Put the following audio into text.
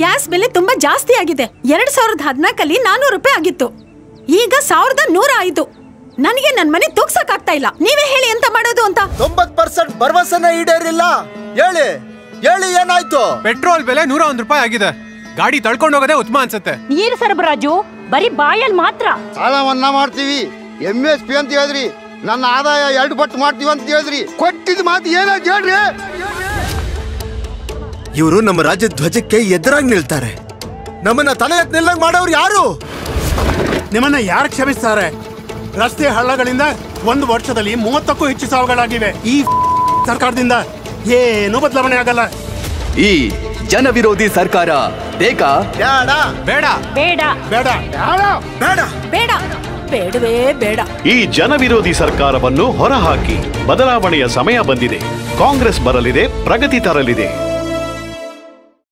Gas ಬೆಲೆ ತುಂಬಾ ಜಾಸ್ತಿ ಆಗಿದೆ. ಎರಡ್ ಸಾವಿರದ ಹದಿನಾಲ್ಕಲ್ಲಿ ನಾನೂರು ರೂಪಾಯಿ ಆಗಿತ್ತು. ಈಗ ಸಾವಿರದ ನೂರ ಆಯ್ತು ನನಗೆ ನನ್ ಮನೆ ತೂಗ್ಸಕ್ ಆಗ್ತಾ ಇಲ್ಲ. ನೀವೇ ಹೇಳಿ ಎಂತ ಮಾಡೋದು ಅಂತ. ತೊಂಬತ್ ಪರ್ಸೆಂಟ್ ಭರವಸೆನ ಈಡೇರಿಲ್ಲ. ಹೇಳಿ ಹೇಳಿ ಏನಾಯ್ತು? ಪೆಟ್ರೋಲ್ ಬೆಲೆ ನೂರ ಒಂದ್ ರೂಪಾಯಿ ಆಗಿದೆ. ಗಾಡಿ ತಳ್ಕೊಂಡು ಹೋಗೋದೇ ಉತ್ತಮ ಅನ್ಸುತ್ತೆ. ನೀರು ಸರಬರಾಜು ಬರೀ ಬಾಯಲ್ಲಿ ಮಾತ್ರ. ಸಾಲ ಮನ್ನಾ ಮಾಡ್ತೀವಿ. ಎಂ ಎಸ್ ಪಿ ಅಂತ ಹೇಳಿದ್ರಿ. ನನ್ನ ಆದಾಯ ಎರಡು ಪಟ್ಟು ಮಾಡ್ತೀವಿ ಅಂತ ಹೇಳಿದ್ರಿ. ಕೊಟ್ಟಿದ್ ಮಾತು ಏನಾಯ್ತು ಹೇಳ್ರಿ ಇವರು ನಮ್ಮ ರಾಜ್ಯದ ಧ್ವಜಕ್ಕೆ ಎದುರಾಗಿ ನಿಲ್ತಾರೆ. ನಮ್ಮನ್ನ ತಲೆ ಎತ್ತ ನಿಲ್ಲಂಗ್ ಮಾಡೋರು ಯಾರು? ನಿಮ್ಮನ್ನ ಯಾರು ಕ್ಷಮಿಸ್ತಾರೆ? ರಸ್ತೆ ಹಳ್ಳಗಳಿಂದ ಒಂದು ವರ್ಷದಲ್ಲಿ ಮೂವತ್ತಕ್ಕೂ ಹೆಚ್ಚು ಸಾವುಗಳಾಗಿವೆ. ಈ ಸರ್ಕಾರದಿಂದ ಏನು ಬದಲಾವಣೆ ಆಗಲ್ಲ. ಈ ಜನ ವಿರೋಧಿ ಸರ್ಕಾರ ಬೇಕಾ? ಬೇಡ. ಬೇಡ. ಬೇಡ. ಬೇಡ. ಬೇಡ. ಬೇಡ. ಬೇಡವೇ ಬೇಡ. ಈ ಜನವಿರೋಧಿ ಸರ್ಕಾರವನ್ನು ಹೊರಹಾಕಿ ಬದಲಾವಣೆಯ ಸಮಯ ಬಂದಿದೆ. ಕಾಂಗ್ರೆಸ್ ಬರಲಿದೆ ಪ್ರಗತಿ ತರಲಿದೆ.